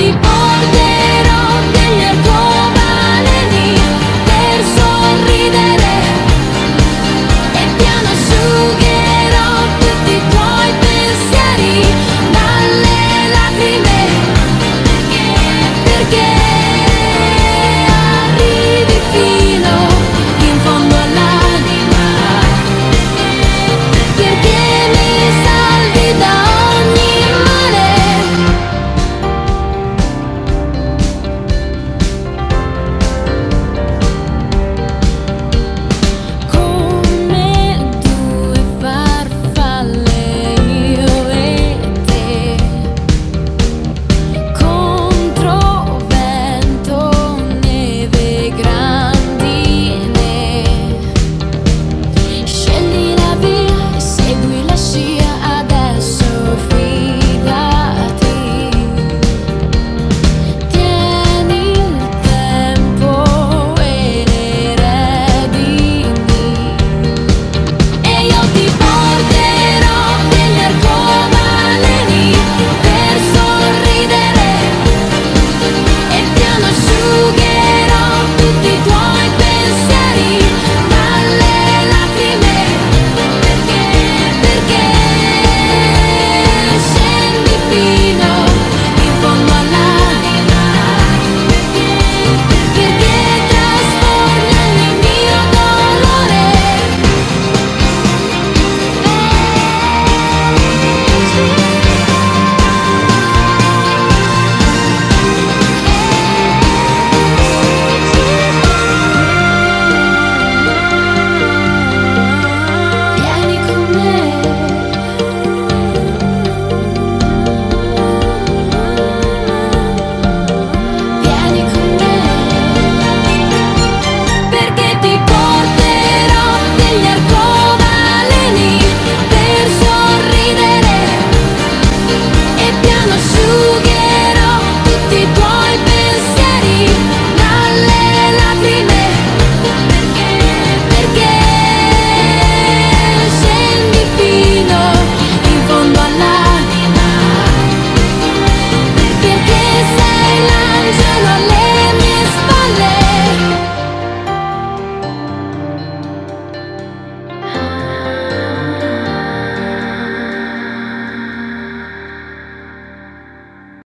the